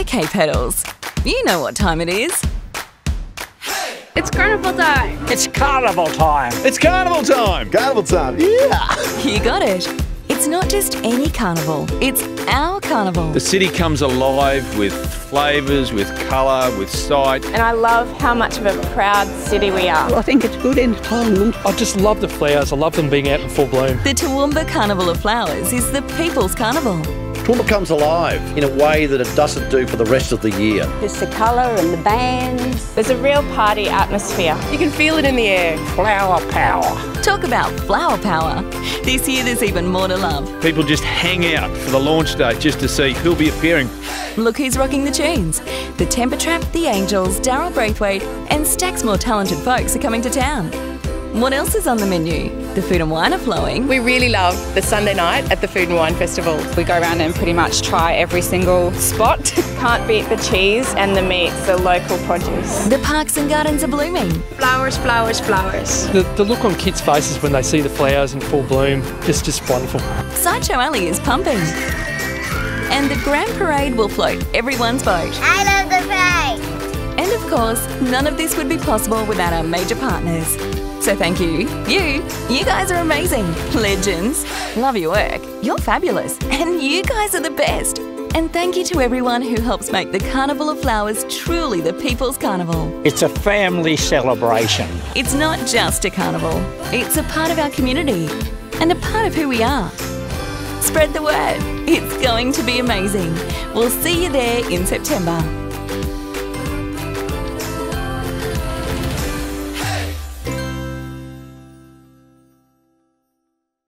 Okay, Petals, you know what time it is. It's carnival time. It's carnival time. It's carnival time. Carnival time, yeah! You got it. It's not just any carnival, it's our carnival. The city comes alive with flavours, with colour, with sight. And I love how much of a proud city we are. I think it's good entertainment. I just love the flowers. I love them being out in full bloom. The Toowoomba Carnival of Flowers is the people's carnival. Toowoomba comes alive in a way that it doesn't do for the rest of the year. There's the colour and the bands. There's a real party atmosphere. You can feel it in the air. Flower power. Talk about flower power. This year there's even more to love. People just hang out for the launch day just to see who'll be appearing. Look who's rocking the tunes. The Temper Trap, The Angels, Daryl Braithwaite, and stacks more talented folks are coming to town. What else is on the menu? The food and wine are flowing. We really love the Sunday night at the Food and Wine Festival. We go around and pretty much try every single spot. Can't beat the cheese and the meats, the local produce. The parks and gardens are blooming. Flowers, flowers, flowers. The, the look on kids' faces when they see the flowers in full bloom is just wonderful. Sideshow Alley is pumping. And the Grand Parade will float everyone's boat. I love the parade. And of course, none of this would be possible without our major partners. So thank you. You, you guys are amazing. Legends. Love your work. You're fabulous. And you guys are the best. And thank you to everyone who helps make the Carnival of Flowers truly the people's carnival. It's a family celebration. It's not just a carnival, it's a part of our community and a part of who we are. Spread the word. It's going to be amazing. We'll see you there in September.